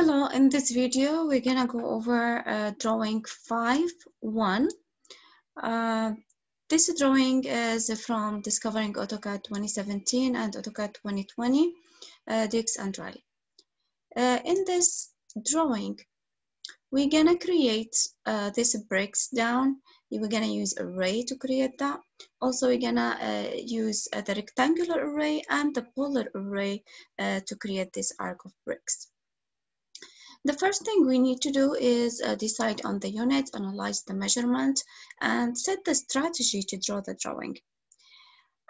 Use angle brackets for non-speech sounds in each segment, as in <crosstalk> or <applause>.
Hello, in this video, we're gonna go over uh, drawing 5.1. Uh, this drawing is from Discovering AutoCAD 2017 and AutoCAD 2020, uh, Dix and Riley. Uh, in this drawing, we're gonna create uh, this breaks down. We're gonna use array to create that. Also, we're gonna uh, use the rectangular array and the polar array to create this arc of bricks. The first thing we need to do is uh, decide on the unit, analyze the measurement, and set the strategy to draw the drawing.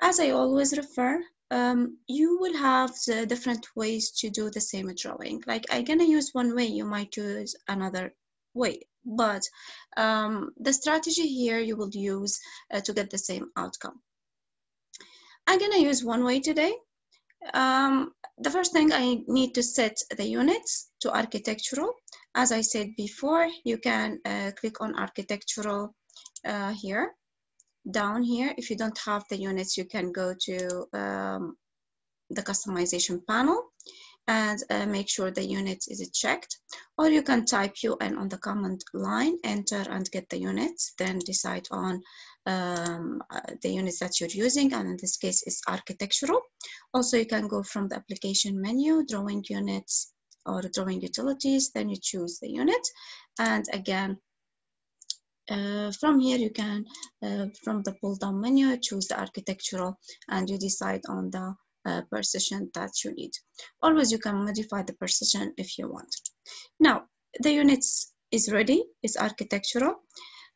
As I always refer, um, you will have the different ways to do the same drawing. Like I'm gonna use one way, you might use another way. But um, the strategy here you will use uh, to get the same outcome. I'm gonna use one way today um, the first thing I need to set the units to architectural. As I said before, you can uh, click on architectural uh, here, down here. If you don't have the units, you can go to um, the customization panel and uh, make sure the unit is checked. Or you can type UN on the command line, enter and get the units, then decide on um, uh, the units that you're using, and in this case is architectural. Also, you can go from the application menu, drawing units or drawing utilities, then you choose the unit. And again, uh, from here you can, uh, from the pull down menu, choose the architectural and you decide on the precision that you need. Always you can modify the precision if you want. Now, the units is ready, it's architectural.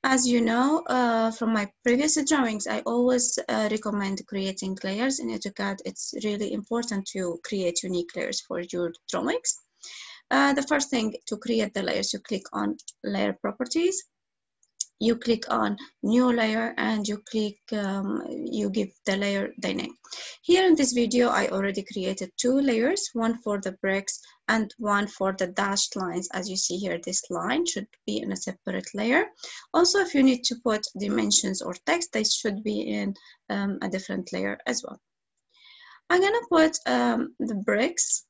As you know uh, from my previous drawings, I always uh, recommend creating layers in AutoCAD. It's really important to create unique layers for your drawings. Uh, the first thing to create the layers, you click on layer properties you click on new layer and you click um, you give the layer the name. Here in this video i already created two layers one for the bricks and one for the dashed lines. As you see here this line should be in a separate layer. Also if you need to put dimensions or text they should be in um, a different layer as well. I'm gonna put um, the bricks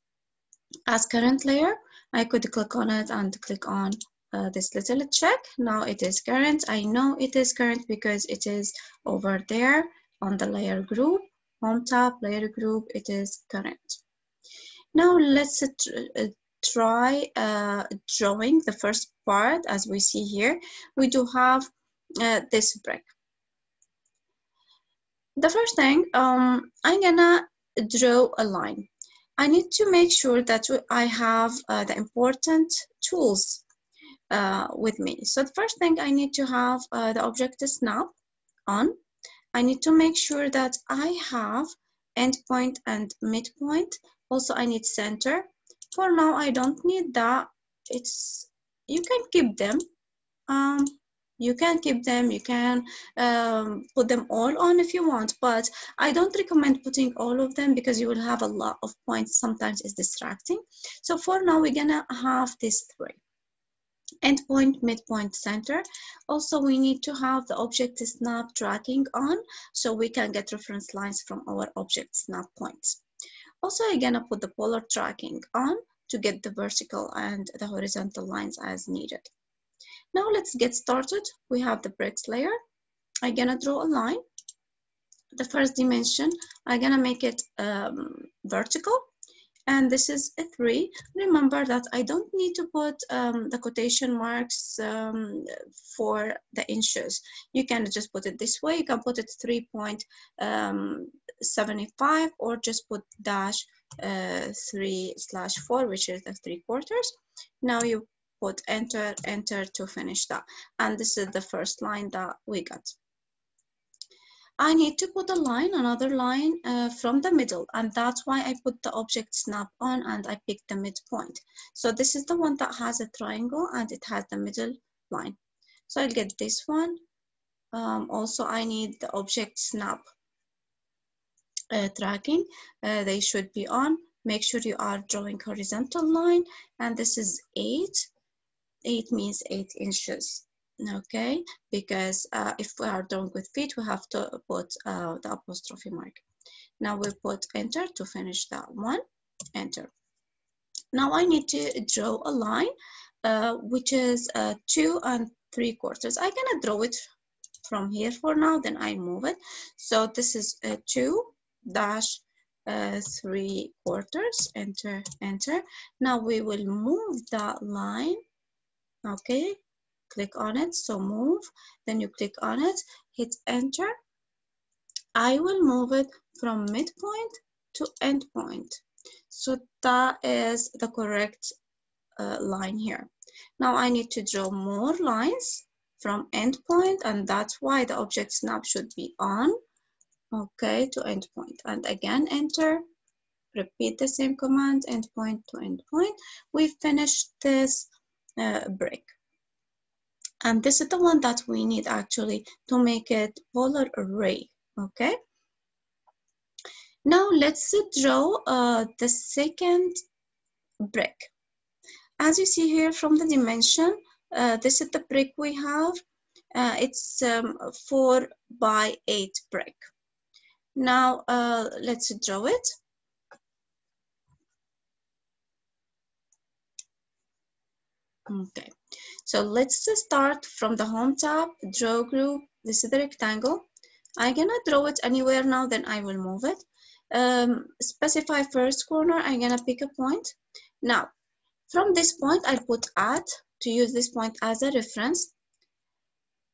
as current layer. I could click on it and click on uh, this little check. Now it is current. I know it is current because it is over there on the layer group, home tab, layer group, it is current. Now let's uh, uh, try uh, drawing the first part as we see here. We do have uh, this brick. The first thing, um, I'm gonna draw a line. I need to make sure that I have uh, the important tools uh, with me. So the first thing I need to have uh, the object snap on. I need to make sure that I have endpoint and midpoint. Also, I need center. For now, I don't need that. It's you can keep them. Um, you can keep them. You can um, put them all on if you want, but I don't recommend putting all of them because you will have a lot of points. Sometimes it's distracting. So for now, we're gonna have these three endpoint, midpoint, center. Also, we need to have the object snap tracking on so we can get reference lines from our object snap points. Also, again, gonna put the polar tracking on to get the vertical and the horizontal lines as needed. Now let's get started. We have the bricks layer. I'm gonna draw a line. The first dimension, I'm gonna make it um, vertical and this is a three. Remember that I don't need to put um, the quotation marks um, for the inches. You can just put it this way. You can put it 3.75 um, or just put dash uh, 3 slash 4, which is the 3 quarters. Now you put enter, enter to finish that. And this is the first line that we got. I need to put a line, another line uh, from the middle. And that's why I put the object snap on and I picked the midpoint. So this is the one that has a triangle and it has the middle line. So I'll get this one. Um, also, I need the object snap uh, tracking. Uh, they should be on. Make sure you are drawing horizontal line. And this is eight. Eight means eight inches okay because uh, if we are done with feet we have to put uh, the apostrophe mark now we put enter to finish that one enter Now I need to draw a line, uh, which is uh, two and three quarters. I'm gonna draw it from here for now, then I move it. So this is a two dash uh, three quarters, enter, enter. Now we will move that line, okay? Click on it, so move, then you click on it, hit enter. I will move it from midpoint to endpoint. So that is the correct uh, line here. Now I need to draw more lines from endpoint and that's why the object snap should be on, okay, to endpoint. And again, enter, repeat the same command, endpoint to endpoint. We finished this uh, brick. And this is the one that we need actually to make it polar array, okay? Now let's draw uh, the second brick. As you see here from the dimension, uh, this is the brick we have. Uh, it's um, four by eight brick. Now uh, let's draw it. Okay, so let's start from the home tab, draw group. This is the rectangle. I'm gonna draw it anywhere now, then I will move it um, specify first corner, I'm gonna pick a point. Now, from this point, I'll put at to use this point as a reference.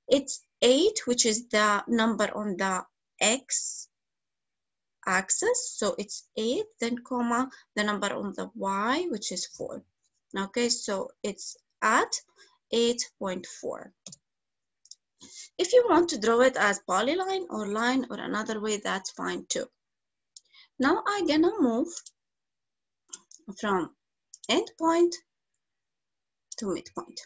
It's 8, which is the number on the x axis. So it's 8, then comma, the number on the y, which is 4. Okay, so it's at 8.4. If you want to draw it as polyline or line or another way, that's fine too. Now I'm gonna move from endpoint to midpoint.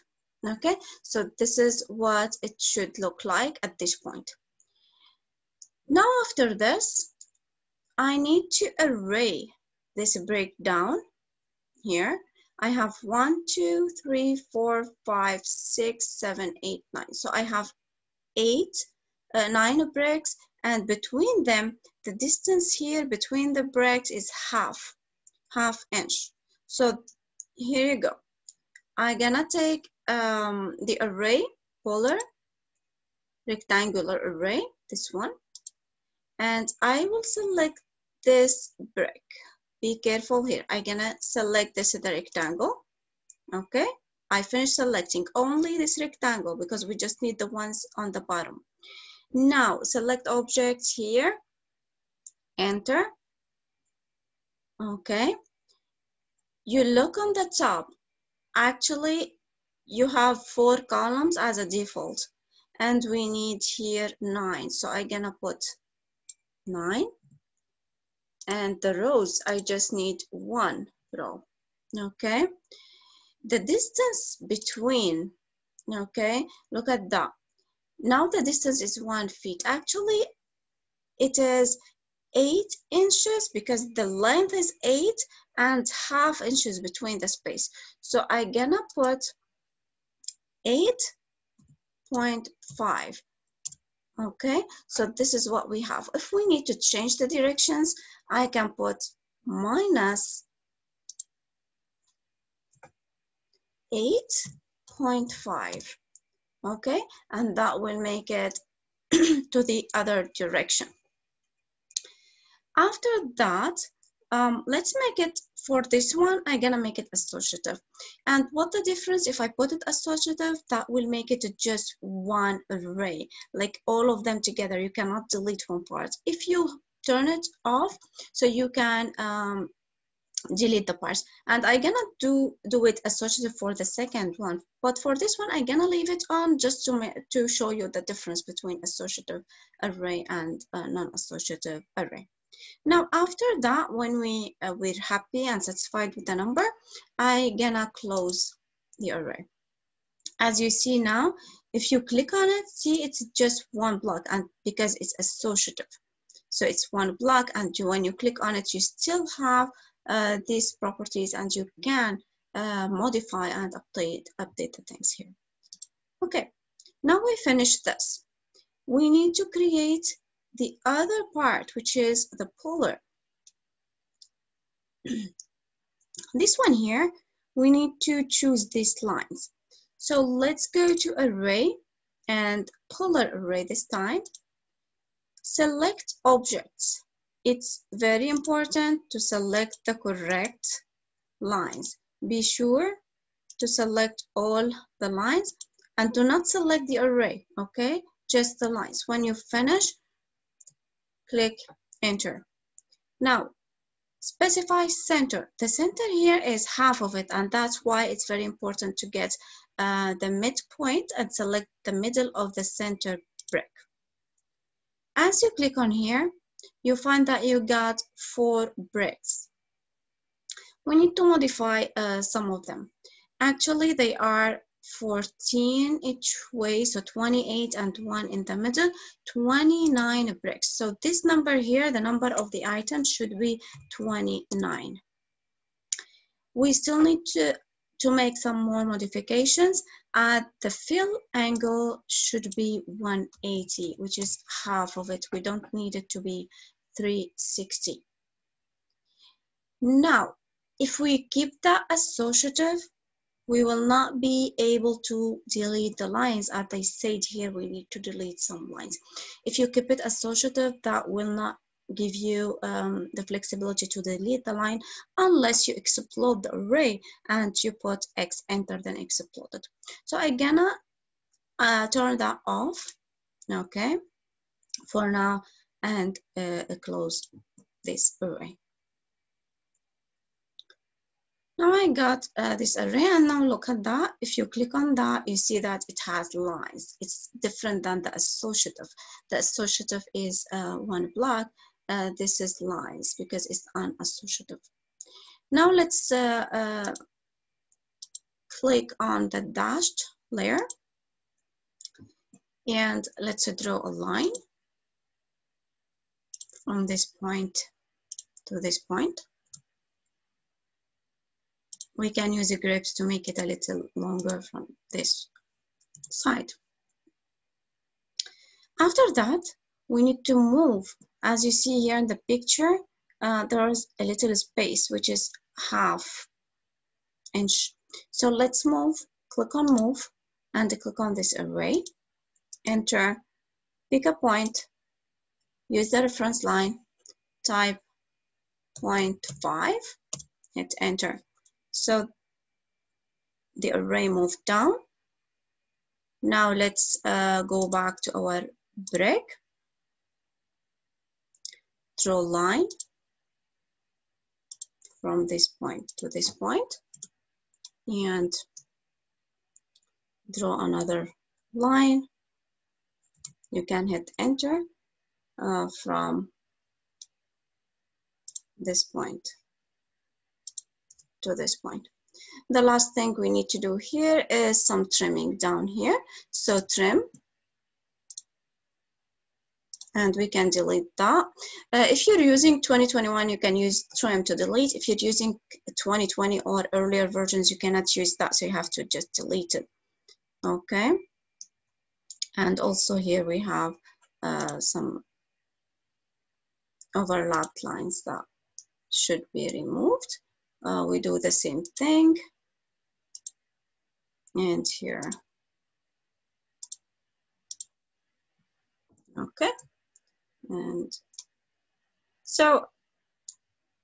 Okay, so this is what it should look like at this point. Now after this, I need to array this breakdown here. I have one, two, three, four, five, six, seven, eight, nine. So I have eight, uh, nine bricks and between them, the distance here between the bricks is half, half inch. So here you go. I'm gonna take um, the array, polar, rectangular array, this one, and I will select this brick. Be careful here. I'm gonna select this the rectangle, okay? I finished selecting only this rectangle because we just need the ones on the bottom. Now select objects here, enter. Okay. You look on the top. Actually, you have four columns as a default and we need here nine. So I'm gonna put nine and the rows, I just need one row, okay? The distance between, okay, look at that. Now the distance is one feet. Actually, it is eight inches because the length is eight and half inches between the space. So I'm gonna put 8.5. Okay, so this is what we have. If we need to change the directions, I can put minus 8.5 okay? And that will make it <clears throat> to the other direction. After that, um, let's make it for this one, I'm gonna make it associative. And what the difference, if I put it associative, that will make it just one array, like all of them together. You cannot delete one part. If you turn it off, so you can um, delete the parts and i'm gonna do do it associative for the second one but for this one i'm gonna leave it on just to to show you the difference between associative array and non-associative array now after that when we uh, we're happy and satisfied with the number i gonna close the array as you see now if you click on it see it's just one block and because it's associative so it's one block and you, when you click on it you still have uh, these properties and you can uh, modify and update, update the things here. Okay, now we finish this. We need to create the other part, which is the polar. <clears throat> This one here, we need to choose these lines. So let's go to array and polar array this time. Select objects. It's very important to select the correct lines. Be sure to select all the lines and do not select the array, okay? Just the lines. When you finish, click enter. Now, specify center. The center here is half of it and that's why it's very important to get uh, the midpoint and select the middle of the center brick. As you click on here, you find that you got four bricks. We need to modify uh, some of them. Actually, they are 14 each way, so 28 and one in the middle, 29 bricks. So this number here, the number of the item should be 29. We still need to, to make some more modifications. Uh, the fill angle should be 180, which is half of it. We don't need it to be 360. Now, if we keep that associative, we will not be able to delete the lines. As I said here we need to delete some lines. If you keep it associative that will not give you um, the flexibility to delete the line unless you explode the array and you put x enter then exploded so I'm gonna uh, turn that off okay for now and uh, close this array now I got uh, this array and now look at that. If you click on that, you see that it has lines. It's different than the associative. The associative is uh, one block. Uh, this is lines because it's unassociative. Now let's uh, uh, click on the dashed layer and let's draw a line from this point to this point we can use the grips to make it a little longer from this side. After that, we need to move. As you see here in the picture, uh, there's a little space, which is half inch. So let's move, click on move, and click on this array, enter, pick a point, use the reference line, type 0.5, hit enter. So the array moved down. Now let's uh, go back to our break. Draw line from this point to this point and draw another line. You can hit enter uh, from this point to this point. The last thing we need to do here is some trimming down here. So trim, and we can delete that. Uh, if you're using 2021, you can use trim to delete. If you're using 2020 or earlier versions, you cannot use that, so you have to just delete it. Okay. And also here we have uh, some overlapped lines that should be removed uh, we do the same thing. And here. Okay. And so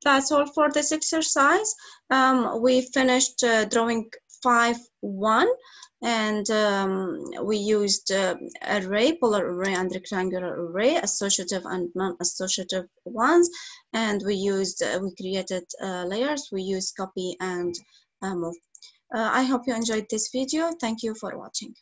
that's all for this exercise. Um, we finished uh, drawing 5-1 and um, we used uh, array, polar array and rectangular array, associative and non-associative ones, and we used, uh, we created uh, layers, we used copy and uh, move. Uh, I hope you enjoyed this video. Thank you for watching.